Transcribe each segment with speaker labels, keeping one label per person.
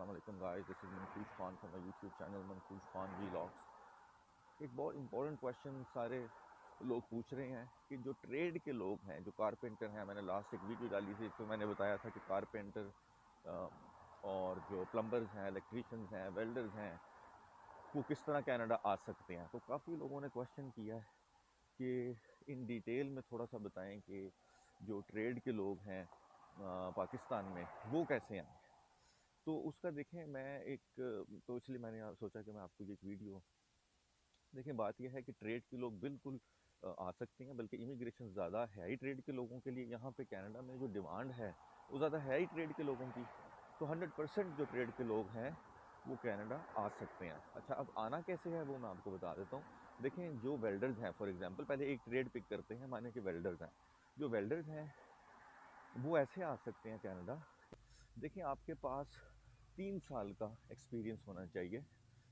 Speaker 1: Assalamualaikum guys, this is Mankush Khan from my YouTube channel Mankush Khan Vlogs। एक बहुत important question सारे लोग पूछ रहे हैं कि जो ट्रेड के लोग हैं जो कारपेंटर हैं मैंने लास्ट एक वीडियो डाली थी इसमें मैंने बताया था कि कारपेंटर और जो प्लम्बर्स हैं इलेक्ट्रीशियंस हैं वेल्डर्स हैं वो किस तरह कनाडा आ सकते हैं? तो काफ़ी लोगों ने क्वेश्चन किया है कि इन डिटेल में थोड़ा सा बताएँ कि जो ट्रेड के लोग हैं पाकिस्तान में वो कैसे आए? तो उसका देखें, मैं एक तो इसलिए मैंने सोचा कि मैं आपको ये एक वीडियो देखें, बात यह है कि ट्रेड के लोग बिल्कुल आ सकते हैं, बल्कि इमिग्रेशन ज़्यादा है ही ट्रेड के लोगों के लिए। यहाँ पे कनाडा में जो डिमांड है, वो ज़्यादा है ही ट्रेड के लोगों की। तो 100 परसेंट जो ट्रेड के लोग हैं, वो कनाडा आ सकते हैं। अच्छा अब आना कैसे है, वो मैं आपको बता देता हूँ। देखें, जो वेल्डर्स हैं, फॉर एग्ज़ाम्पल पहले एक ट्रेड पिक करते हैं माने कि वेल्डर्स हैं। जो वेल्डर्स हैं, वो ऐसे आ सकते हैं कनाडा देखिए, आपके पास तीन साल का एक्सपीरियंस होना चाहिए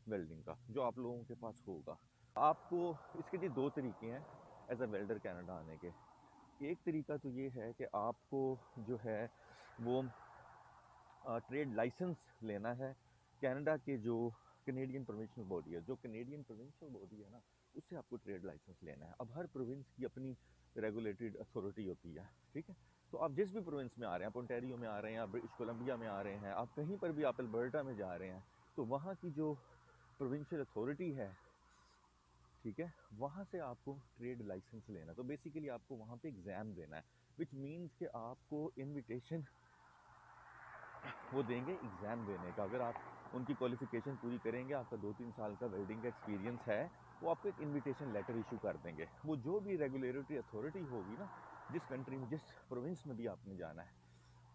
Speaker 1: वेल्डिंग का, जो आप लोगों के पास होगा। आपको इसके लिए दो तरीके हैं एज अ वेल्डर कनाडा आने के। एक तरीका तो ये है कि आपको जो है वो ट्रेड लाइसेंस लेना है। कनाडा के जो कनेडियन प्रोविंशनल बॉडी है, जो कनेडियन प्रोविंशनल बॉडी है ना, उससे आपको ट्रेड लाइसेंस लेना है। अब हर प्रोविंस की अपनी रेगुलेटेड अथॉरिटी होती है, ठीक है? तो आप जिस भी प्रोविंस में आ रहे हैं, आप ओंटेरियो में आ रहे हैं, आप ब्रिटिश कोलंबिया में आ रहे हैं, आप कहीं पर भी, आप अल्बर्टा में जा रहे हैं तो वहाँ की जो प्रोविंशियल अथॉरिटी है, ठीक है, वहाँ से आपको ट्रेड लाइसेंस लेना तो बेसिकली आपको वहाँ पे एग्ज़ाम देना है विच मीन्स कि आपको इनविटेशन वो देंगे एग्ज़ाम देने का। अगर आप उनकी क्वालिफ़िकेशन पूरी करेंगे, आपका दो तीन साल का वेल्डिंग का एक्सपीरियंस है, वो आपको एक इनविटेशन लेटर इशू कर देंगे। वो जो भी रेगुलेटरी अथॉरिटी होगी ना जिस कंट्री में, जिस प्रोविंस में भी आपने जाना है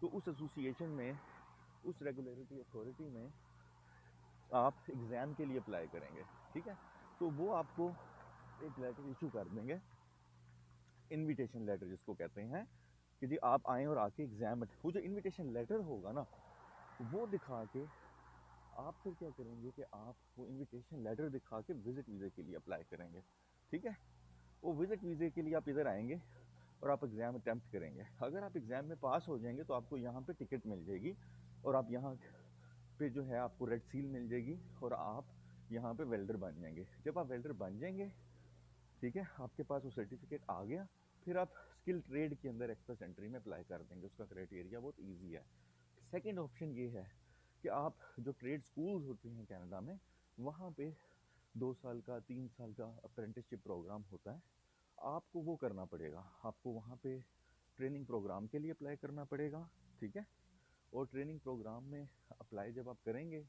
Speaker 1: तो उस एसोसिएशन में, उस रेगुलेटरी अथॉरिटी में आप एग्ज़ाम के लिए अप्लाई करेंगे, ठीक है? तो वो आपको एक लेटर इशू कर देंगे इनविटेशन लेटर जिसको कहते हैं, कि जी आप आएँ और आके एग्ज़ाम वो जो इनविटेशन लेटर होगा ना, वो दिखा के आप फिर क्या करेंगे कि आप वो इनविटेशन लेटर दिखा के विज़िट वीज़े के लिए अप्लाई करेंगे, ठीक है? वो विज़िट वीज़े के लिए आप इधर आएँगे और आप एग्ज़ाम अटैम्प्ट करेंगे। अगर आप एग्ज़ाम में पास हो जाएँगे तो आपको यहाँ पे टिकट मिल जाएगी और आप यहाँ पे जो है आपको रेड सील मिल जाएगी और आप यहाँ पे वेल्डर बन जाएँगे। जब आप वेल्डर बन जाएँगे, ठीक है, आपके पास वो सर्टिफिकेट आ गया, फिर आप स्किल ट्रेड के अंदर एक्सप्रेस एंट्री में अप्लाई कर देंगे। उसका क्राइटेरिया बहुत ईजी है। सेकेंड ऑप्शन ये है कि आप जो ट्रेड स्कूल्स होते हैं कनाडा में, वहाँ पे दो साल का, तीन साल का अप्रेंटिसशिप प्रोग्राम होता है। आपको वो करना पड़ेगा। आपको वहाँ पे ट्रेनिंग प्रोग्राम के लिए अप्लाई करना पड़ेगा, ठीक है? और ट्रेनिंग प्रोग्राम में अप्लाई जब आप करेंगे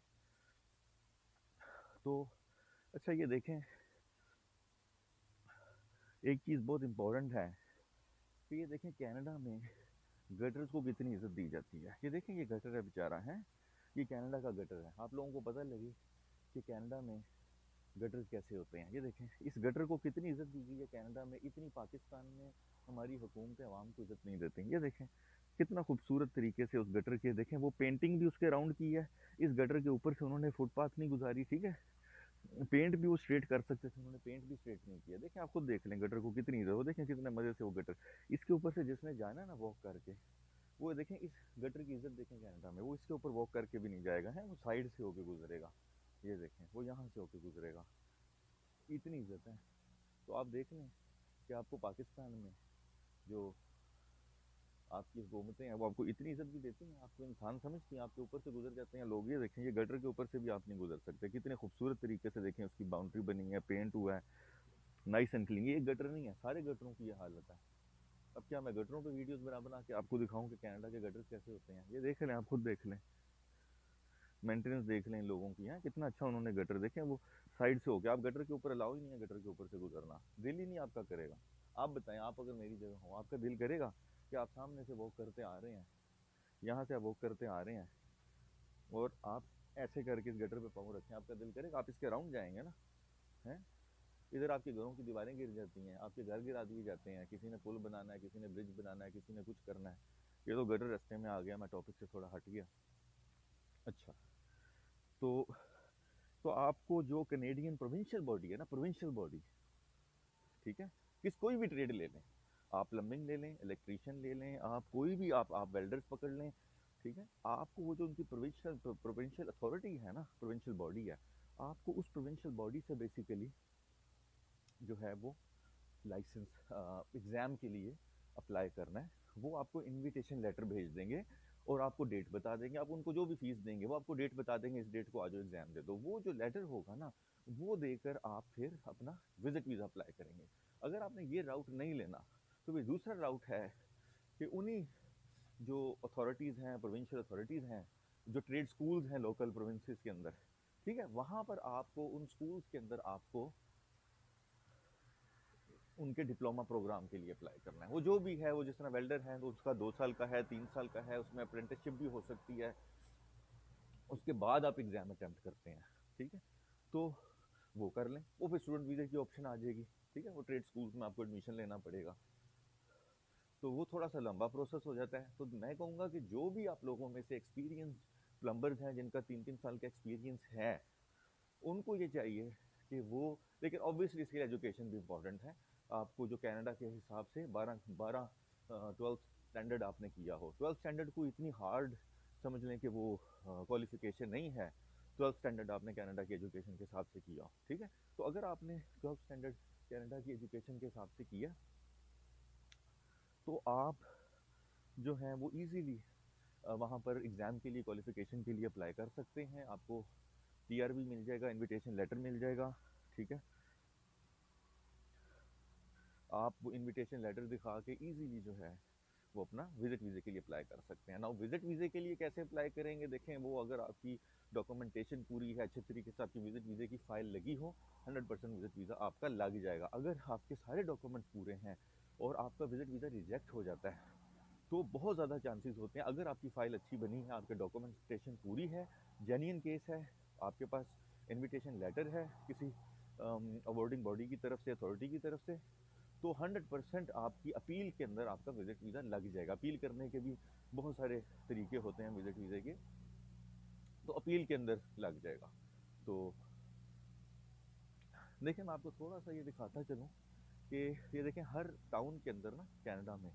Speaker 1: तो अच्छा ये देखें, एक चीज़ बहुत इम्पोर्टेंट है कि ये देखें कनाडा में गटर्स को कितनी इज़्ज़त दी जाती है। ये देखें ये गटर है बेचारा, है? ये कनाडा का गटर है। आप लोगों को पता लगे कि कनाडा में गटर कैसे होते हैं? ये देखें, इस गटर को कितनी इज़्ज़त दी गई है कनाडा में? इतनी पाकिस्तान में हमारी हुकूमत आवाम को इज़्ज़त नहीं देती। ये देखें, कितना खूबसूरत तरीके से उस गटर के, देखें, वो पेंटिंग भी उसके राउंड की है। इस गटर के ऊपर से उन्होंने फुटपाथ नहीं गुजारी, ठीक है? पेंट भी वो स्ट्रेट कर सकते थे, उन्होंने पेंट भी स्ट्रेट नहीं किया। देखें, आप खुद देख लें गटर को कितनी इज़्ज़त, वो देखें कितने मज़े से वो गटर। इसके ऊपर से जिसने जाना है ना वॉक करके, वो देखें, इस गटर की इज़्ज़त देखें कैनेडा में। वो इसके ऊपर वॉक करके भी नहीं जाएगा, है? वो साइड से होके गुजरेगा। ये देखें, वो यहाँ से होके गुजरेगा। इतनी इज़्ज़त है। तो आप देख लें कि आपको पाकिस्तान में जो आपकी हुकूमतें हैं, वो आपको इतनी इज़्ज़त भी देती हैं, आपको इंसान समझती हैं, आपके ऊपर से गुजर जाते हैं। लोग ये देखें, ये गटर के ऊपर से भी आप नहीं गुजर सकते। कितने खूबसूरत तरीके से देखें, उसकी बाउंड्री बनी है पेंट हुआ है। नाइस एंड क्लीन ये एक गटर नहीं है, सारे गटरों की ये हालत है। अब क्या मैं गटरों पे वीडियोस बना बना के आपको दिखाऊँ कि कनाडा के गटर कैसे होते हैं? ये देख लें, आप खुद देख लें। मेंटेनेंस देख लें लोगों की, है, कितना अच्छा उन्होंने गटर देखे, वो साइड से हो गया आप गटर के ऊपर अलाउ ही नहीं है गटर के ऊपर से गुजरना। दिल ही नहीं आपका करेगा। आप बताएँ, आप अगर मेरी जगह हो, आपका दिल करेगा कि आप सामने से वॉक करते आ रहे हैं? यहाँ से आप वॉक करते आ रहे हैं और आप ऐसे करके इस गटर पे पाँव रखें, आपका दिल करेगा। आप इसके अराउंड जाएँगे ना, हैं? इधर आपके घरों की दीवारें गिर जाती हैं, आपके घर गिरा दिए जाते हैं, किसी ने पुल बनाना है, किसी ने ब्रिज बनाना है, किसी ने कुछ करना है। ये तो गटर रास्ते में आ गया, मैं टॉपिक से थोड़ा हट गया। अच्छा। तो तो आपको जो कनेडियन प्रोविंशियल बॉडी है ना प्रोविंशियल बॉडी ठीक है? किस कोई भी ट्रेड ले लें, आप प्लम्बिंग ले लें इलेक्ट्रीशियन ले लें, आप कोई भी आप आप वेल्डर्स पकड़ लें, ठीक है? आपको वो जो उनकी प्रोविंशियल प्रोविंशियल अथॉरिटी है ना प्रोविंशियल बॉडी है, आपको उस प्रोविंशियल बॉडी से बेसिकली जो है वो लाइसेंस एग्ज़ाम के लिए अप्लाई करना है, वो आपको इनविटेशन लेटर भेज देंगे और आपको डेट बता देंगे, आप उनको जो भी फ़ीस देंगे, वो आपको डेट बता देंगे, इस डेट को आज एग्ज़ाम दे दो। वो जो लेटर होगा ना, वो देकर आप फिर अपना विज़िट वीज़ा अप्लाई करेंगे। अगर आपने ये राउट नहीं लेना तो फिर दूसरा राउट है कि उन्हीं जो अथॉरिटीज़ हैं प्रोविंशियल अथॉरिटीज़ हैं, जो ट्रेड स्कूल्स हैं लोकल प्रोविंसेस के अंदर, ठीक है? वहाँ पर आपको, उन स्कूल्स के अंदर आपको उनके डिप्लोमा प्रोग्राम के लिए अप्लाई करना है। वो जो भी है, वो जिस तरह वेल्डर है तो उसका दो साल का है, तीन साल का है, उसमें अप्रेंटिसशिप भी हो सकती है। उसके बाद आप एग्ज़ाम अटैम्प्ट करते हैं, ठीक है? तो वो कर लें। वो फिर स्टूडेंट वीज़ा की ऑप्शन आ जाएगी, ठीक है? वो ट्रेड स्कूल में आपको एडमिशन लेना पड़ेगा। तो वो थोड़ा सा लंबा प्रोसेस हो जाता है। तो मैं कहूँगा कि जो भी आप लोगों में से एक्सपीरियंस प्लम्बर्स हैं, जिनका तीन तीन साल का एक्सपीरियंस है, उनको ये चाहिए कि वो, लेकिन ऑब्वियसली इसके लिए एजुकेशन भी इंपॉर्टेंट है। आपको जो कनाडा के हिसाब से बारह बारह ट्वेल्थ स्टैंडर्ड आपने किया हो। ट्वेल्थ स्टैंडर्ड को इतनी हार्ड समझ लें कि वो क्वालिफिकेशन नहीं है, ट्वेल्थ स्टैंडर्ड आपने कनाडा की एजुकेशन के हिसाब से किया ठीक है? तो अगर आपने ट्वेल्थ स्टैंडर्ड कनाडा की एजुकेशन के हिसाब से किया तो आप जो हैं वो इजीली वहाँ पर एग्ज़ाम के लिए क्वालिफ़िकेशन के लिए अप्लाई कर सकते हैं। आपको टी भी मिल जाएगा इनविटेशन लेटर मिल जाएगा, ठीक है? आप वो इनविटेशन लेटर दिखा के इजीली जो है, वो अपना विज़िट वीज़े के लिए अप्लाई कर सकते हैं। ना विज़िट वीज़े के लिए कैसे अप्लाई करेंगे? देखें, वो अगर आपकी डॉक्यूमेंटेशन पूरी है, अच्छे तरीके से आपकी विज़िट वीज़े की फ़ाइल लगी हो 100 परसेंट विज़िट वीज़ा आपका लग जाएगा। अगर आपके सारे डॉक्यूमेंट्स पूरे हैं और आपका विज़िट वीज़ा रिजेक्ट हो जाता है तो बहुत ज़्यादा चांसेस होते हैं। अगर आपकी फ़ाइल अच्छी बनी है, आपके डॉक्यूमेंटेशन पूरी है जेन्यन केस है, आपके पास इन्विटेशन लेटर है किसी अवॉर्डिंग बॉडी की तरफ़ से अथॉरिटी की तरफ़ से तो 100 परसेंट आपकी अपील के अंदर आपका विज़िट वीज़ा लग जाएगा। अपील करने के भी बहुत सारे तरीके होते हैं विज़िट वीज़े के। तो अपील के अंदर लग जाएगा। तो देखिए, मैं आपको थोड़ा सा ये दिखाता चलूँ कि ये देखें, हर टाउन के अंदर ना कनाडा में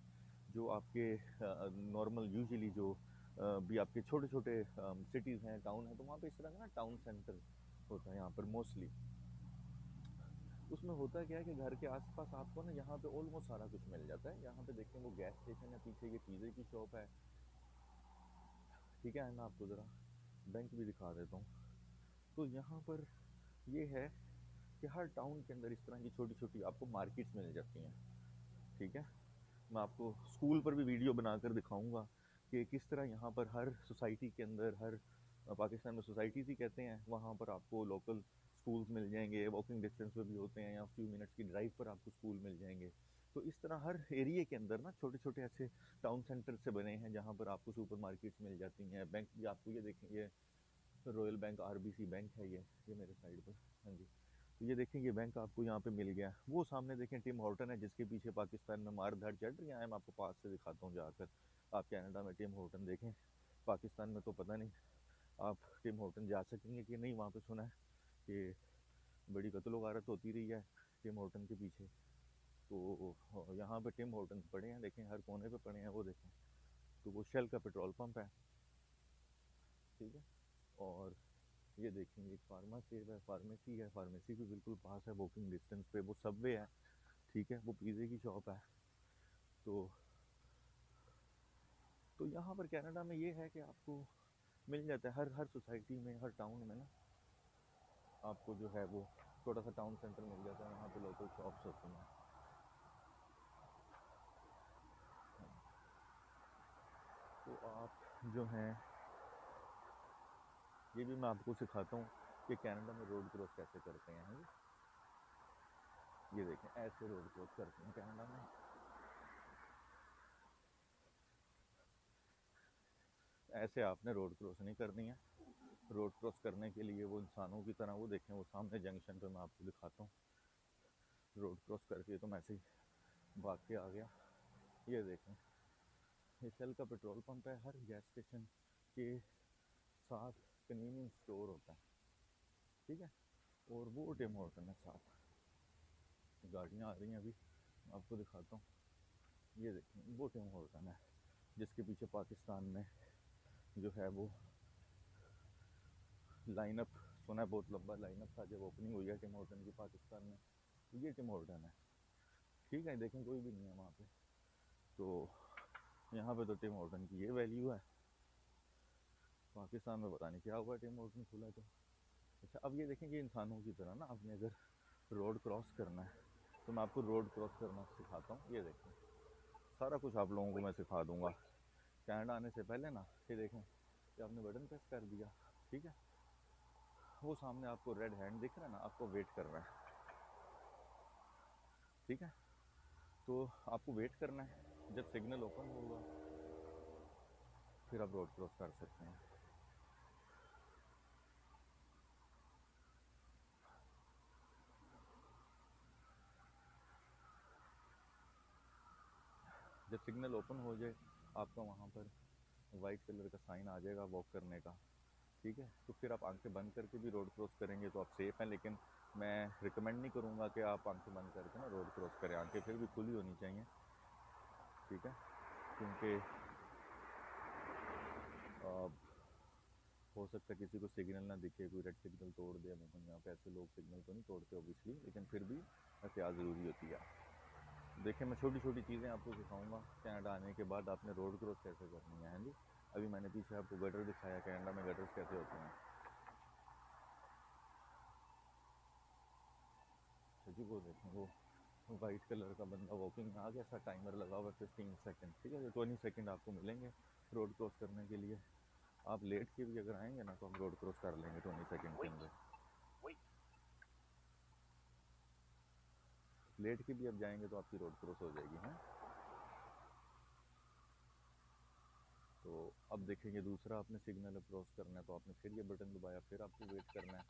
Speaker 1: जो आपके नॉर्मल यूजुअली जो भी आपके छोटे छोटे सिटीज़ हैं टाउन हैं तो वहाँ पे इस तरह का ना टाउन सेंटर होता है यहाँ पर मोस्टली उसमें होता क्या है कि घर के आसपास आपको ना यहाँ पे ऑलमोस्ट सारा कुछ मिल जाता है। यहाँ पे देखें वो गैस स्टेशन है पीछे ये पिज़्ज़े की शॉप है। ठीक है, मैं आपको ज़रा बैंक भी दिखा देता हूँ। तो यहाँ पर ये है कि हर टाउन के अंदर इस तरह की छोटी छोटी आपको मार्केट्स मिल जाती हैं। ठीक है? मैं आपको स्कूल पर भी वीडियो बनाकर दिखाऊँगा कि किस तरह यहाँ पर हर सोसाइटी के अंदर, हर पाकिस्तान में सोसाइटीज़ ही कहते हैं, वहाँ पर आपको लोकल स्कूल्स मिल जाएँगे वॉकिंग डिस्टेंस पे भी होते हैं या फ्यू मिनट्स की ड्राइव पर आपको स्कूल मिल जाएँगे। तो इस तरह हर एरिए के अंदर ना छोटे छोटे ऐसे टाउन सेंटर से बने हैं, जहाँ पर आपको सुपर मार्केट्स मिल जाती हैं। बैंक भी आपको ये देखें, ये रॉयल बैंक आरबीसी बैंक है ये ये मेरे साइड पर। हाँ जी। तो ये देखें, ये बैंक आपको यहाँ पे मिल गया। वो सामने देखें टिम हॉर्टन है, जिसके पीछे पाकिस्तान में मार धाड़ चढ़ रही है। मैं आपको पास से दिखाता हूँ जाकर। आप कनाडा में टिम हॉर्टन देखें। पाकिस्तान में तो पता नहीं आप टिम हॉर्टन जा सकेंगे कि नहीं, वहाँ पे सुना है। कि बड़ी कत्लो गारत होती रही है टिम हॉर्टन के पीछे। तो यहाँ पे टिम हॉर्टन पड़े हैं, देखें, हर कोने पे पड़े हैं, वो देखें। तो वो शेल का पेट्रोल पंप है। ठीक है? और ये देखेंगे एक फार्मेसी है फार्मेसी है, फार्मेसी भी बिल्कुल पास है वॉकिंग डिस्टेंस पे, वो सबवे है। ठीक है? वो पिज़्ज़े की शॉप है। तो तो यहाँ पर कनाडा में ये है कि आपको मिल जाता है, हर हर सोसाइटी में, हर टाउन में ना आपको जो है वो छोटा सा टाउन सेंटर मिल जाता है, वहाँ पे लोकल शॉप्स होती हैं। तो आप जो हैं, ये भी मैं आपको सिखाता हूँ कि कनाडा में रोड क्रॉस कैसे करते हैं ये देखें, ऐसे रोड क्रॉस करते हैं कनाडा में। ऐसे आपने रोड क्रॉस नहीं करनी है। रोड क्रॉस करने के लिए वो इंसानों की तरह वो देखें, वो सामने जंक्शन पे मैं आपको दिखाता हूँ। रोड क्रॉस करके तो मैं ही भाग के आ गया। ये देखें, ये शेल का पेट्रोल पंप है, हर गैस स्टेशन के साथ कन्वीनियंस स्टोर होता है, ठीक है? और वो टिम होटन है साथ। गाड़ियाँ आ रही हैं अभी आपको दिखाता हूँ। ये देखें, वो टिम होटन है, जिसके पीछे पाकिस्तान में जो है वो लाइनअप सुना है, बहुत लंबा लाइनअप था जब ओपनिंग हुई है टिम होटन की पाकिस्तान में। तो ये टिम होटन है। ठीक है, देखें, कोई भी नहीं है वहाँ पे। तो यहाँ पे तो टिम होटन की ये वैल्यू है। पाकिस्तान में पता नहीं क्या हुआ टिम होटन खुला तो। अच्छा अब ये देखें कि इंसानों की तरह ना, आपने अगर रोड क्रॉस करना है तो मैं आपको रोड क्रॉस करना सिखाता हूँ। ये देखें, सारा कुछ आप लोगों को मैं सिखा दूँगा। कैनेडा आने से पहले ना, ये देखें कि आपने बटन प्रेस कर दिया। ठीक है? वो सामने आपको रेड हैंड दिख रहा है ना, आपको वेट करना है। ठीक है? तो आपको वेट करना है। जब सिग्नल ओपन होगा, फिर आप रोड क्रॉस कर सकते हैं। जब सिग्नल ओपन हो जाए, आपका वहाँ पर वाइट कलर का साइन आ जाएगा वॉक करने का। ठीक है? तो फिर आप आँखें बंद करके भी रोड क्रॉस करेंगे तो आप सेफ़ हैं, लेकिन मैं रिकमेंड नहीं करूँगा कि आप आँखें बंद करके ना रोड क्रॉस करें। आँखें फिर भी खुली होनी चाहिए, ठीक है? क्योंकि हो सकता है किसी को सिग्नल ना दिखे, कोई रेड सिग्नल तोड़ दे हम यहाँ पे ऐसे लोग सिग्नल तो नहीं तोड़ते ओबियसली लेकिन फिर भी एहतियात ज़रूरी होती है। देखिए, मैं छोटी छोटी चीज़ें आपको सिखाऊँगा कैनेडा आने के बाद आपने रोड क्रॉस कैसे करनी है जी? अभी मैंने पीछे आपको गटर दिखाया कैनेडा में गटर्स कैसे होते हैं। अच्छा जी वो देखें वो वाइट कलर का बंदा वॉकिंग में आ गया सा टाइमर लगा हुआ फिफ्टीन सेकेंड ठीक है ट्वेंटी सेकेंड आपको मिलेंगे रोड क्रॉस करने के लिए। आप लेट के भी अगर आएँगे ना तो हम रोड क्रॉस कर लेंगे ट्वेंटी सेकेंड के अंदर। लेट के भी अब जाएँगे तो आपकी रोड क्रॉस हो जाएगी हैं। तो अब देखेंगे दूसरा आपने सिग्नल क्रॉस करना है तो आपने फिर ये बटन दबाया, फिर आपको वेट करना है।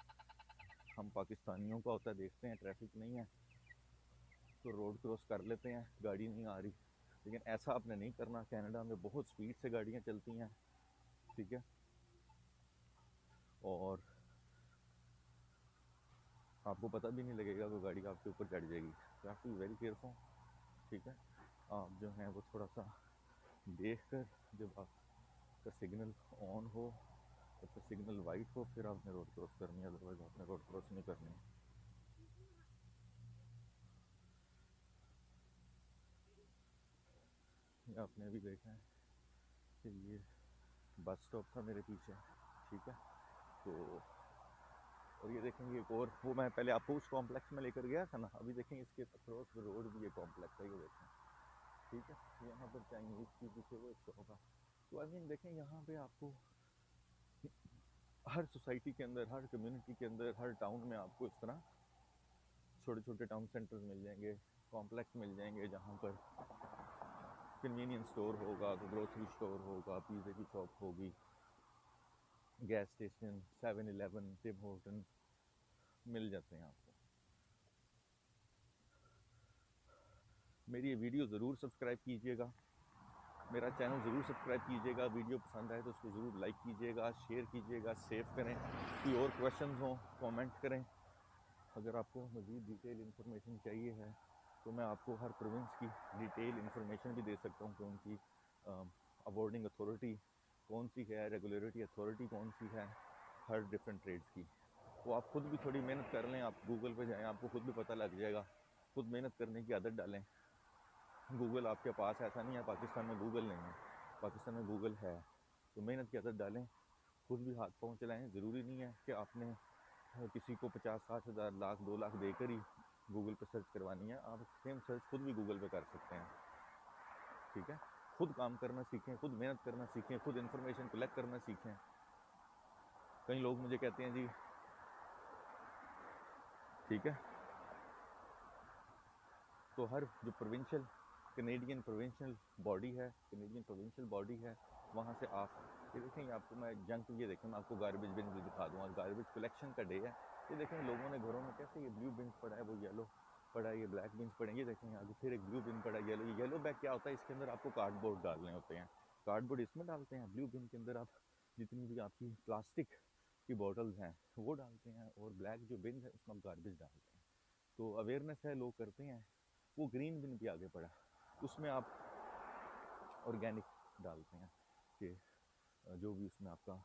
Speaker 1: हम पाकिस्तानियों का होता है, देखते हैं ट्रैफ़िक नहीं है तो रोड क्रॉस कर लेते हैं, गाड़ी नहीं आ रही। लेकिन ऐसा आपने नहीं करना, कनाडा में बहुत स्पीड से गाड़ियाँ चलती हैं, ठीक है? और आपको पता भी नहीं लगेगा वो गाड़ी आपके ऊपर चढ़ जाएगी। तो आप टू वेरी केयरफुल ठीक है? आप जो है, वो थोड़ा सा देख कर जब आपका सिग्नल ऑन हो, जब तक सिग्नल वाइट हो, फिर आपने रोड क्रॉस करनी है अदरवाइज़ आपने रोड क्रॉस नहीं करनी है। आपने भी देखा है कि ये बस स्टॉप था मेरे पीछे, ठीक है? तो और ये देखेंगे एक और, वो मैं पहले आपको उस कॉम्प्लेक्स में लेकर गया था ना, अभी देखेंगे इसके अक्रॉस रोड भी ये कॉम्प्लेक्स है, ये देखें। ठीक है? यहाँ पर चाइनीज़ की पीछे वो शॉप है। तो मीन देखें, यहाँ पे आपको हर सोसाइटी के अंदर, हर कम्युनिटी के अंदर, हर टाउन में आपको इस तरह छोटे छोटे टाउन सेंटर्स मिल जाएँगे कॉम्प्लेक्स मिल जाएँगे जहाँ पर कन्वीनियंस स्टोर होगा ग्रोसरी स्टोर होगा पिज़्ज़े की शॉप होगी gas station seven eleven Tim Hortons मिल जाते हैं आपको। मेरी ये वीडियो ज़रूर सब्सक्राइब कीजिएगा। मेरा चैनल ज़रूर सब्सक्राइब कीजिएगा, वीडियो पसंद आए तो उसको ज़रूर लाइक कीजिएगा, शेयर कीजिएगा, सेव करें। कोई और क्वेश्चन हों कमेंट करें। अगर आपको मज़ीद डिटेल इन्फॉर्मेशन चाहिए है तो मैं आपको हर प्रोविंस की डिटेल इन्फॉर्मेशन भी दे सकता हूँ कि उनकी अवॉर्डिंग अथॉरिटी कौन सी है रेगुलेटरी अथॉरिटी कौन सी है, हर डिफरेंट ट्रेड्स की। वो आप खुद भी थोड़ी मेहनत कर लें, आप गूगल पर जाएँ, आपको खुद भी पता लग जाएगा। खुद मेहनत करने की आदत डालें। गूगल आपके पास ऐसा नहीं है, पाकिस्तान में गूगल नहीं है। पाकिस्तान में गूगल है। तो मेहनत की आदत डालें, खुद भी हाथ पाँव चलाएँ, ज़रूरी नहीं है कि आपने किसी को पचास, साठ हज़ार, लाख, दो लाख देकर ही गूगल पर सर्च करवानी है। आप सेम सर्च खुद भी गूगल पे कर सकते हैं। ठीक है? खुद काम करना सीखें, खुद मेहनत करना सीखें, खुद इन्फॉर्मेशन कलेक्ट करना सीखें। कई लोग मुझे कहते हैं, जी, ठीक है? तो हर जो प्रोविंशियल कनेडियन प्रोविंशियल बॉडी है कनेडियन प्रोविंशियल बॉडी है, वहाँ से आप, ये देखें आपको मैं जंक ये देखें, मैं आपको गार्बेज बिन भी दिखा दूँगा गार्बेज कलेक्शन का डे है। ये देखें, लोगों ने घरों में कैसे ये ब्लू बिन पड़ा है, वो येलो पड़ा है, ये ब्लैक बीन्स पड़े ये देखें आगे फिर एक ब्लू बिन पड़ा येलो ये येलो बैग क्या होता है, इसके अंदर आपको कार्डबोर्ड डालने होते हैं। कार्डबोर्ड इसमें डालते हैं ब्लू बिन के अंदर आप जितनी भी आपकी प्लास्टिक की बॉटल्स हैं, वो डालते हैं, और ब्लैक जो बिन है, उसमें आप गार्बेज डालते हैं। तो अवेयरनेस है, लोग करते हैं, वो ग्रीन बिन भी आगे पड़ा। उसमें आप ऑर्गेनिक डालते हैं कि जो भी उसमें आपका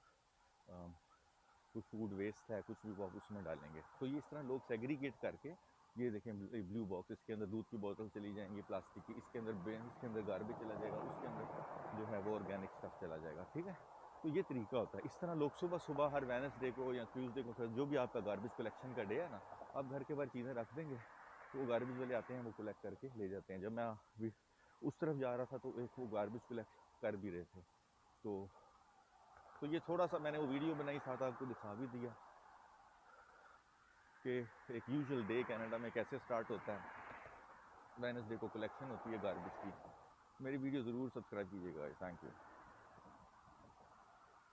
Speaker 1: कुछ फ़ूड वेस्ट है, कुछ भी वो आप उसमें डालेंगे। तो ये इस तरह लोग सेग्रीगेट करके, ये देखें ब्लू बॉक्स इसके अंदर दूध की बोतल चली जाएँगी प्लास्टिक की, इसके अंदर बेन इसके अंदर गार्बेज चला जाएगा, उसके अंदर जो है वो ऑर्गेनिक स्टफ़ चला जाएगा, ठीक है? तो ये तरीका होता है। इस तरह लोग सुबह सुबह हर वेनसडे को या ट्यूसडे को जो भी आपका गार्बेज कलेक्शन का डे है ना, आप घर के बाहर चीज़ें रख देंगे तो वो गार्बेज वाले आते हैं, वो कलेक्ट करके ले जाते हैं। जब मैं उस तरफ़ जा रहा था तो एक वो गार्बेज कलेक्ट कर भी रहे थे। तो तो ये थोड़ा सा मैंने वो वीडियो बनाई, साथ आपको दिखा भी दिया कि एक यूजुअल डे कनाडा में कैसे स्टार्ट होता है। वेनसडे को कलेक्शन होती है गार्बेज की। मेरी वीडियो ज़रूर सब्सक्राइब कीजिएगा थैंक यू